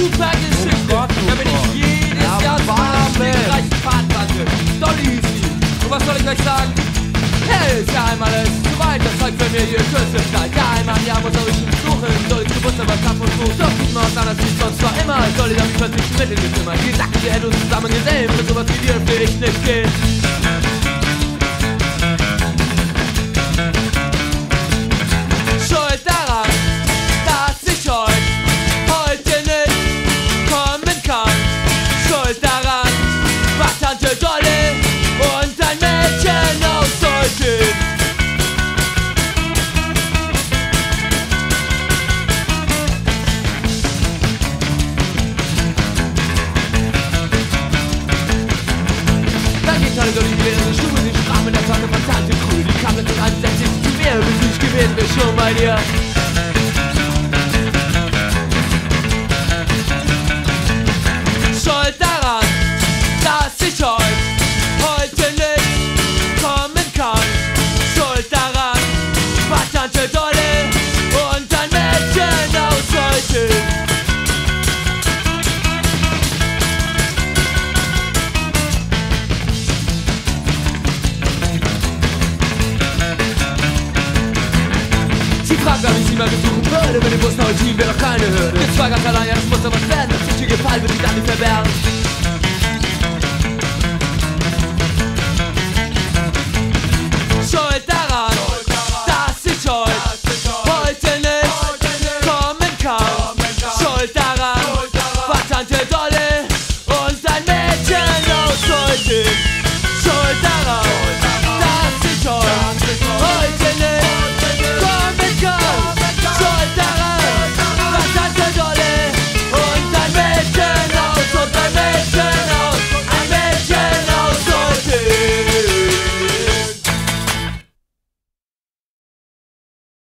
super Geschichte, oh Gott, oh damit ich jedes ja, Jahr zu Weihnachten Fahrt hatte. Doll easy. Und was soll ich euch sagen? Hey, ist ja einmal es zu weit, das zeigt für mir ihr kürzes Kleid. Ja, einmal ja, Jahr muss ich suchen, soll ich gewusst, aber ab und zu. Doch sieht man aus anders wie sonst war immer, soll ich auf plötzlich mit in den Zimmer. Die sagten, wir hätten uns zusammen gesehen, mit sowas wie dir will ich nicht gehen. Schon bei dir. Schuld daran, dass ich heute, heute nicht kommen kann. Schuld daran, war Tante Sie fragt, ob ich sie besuchen würde, wenn noch ein Team wäre doch keine Hürde. Wir zwei ganz allein, ja, das muss was werden. Das richtige Fall wird sie dann nicht verbergen.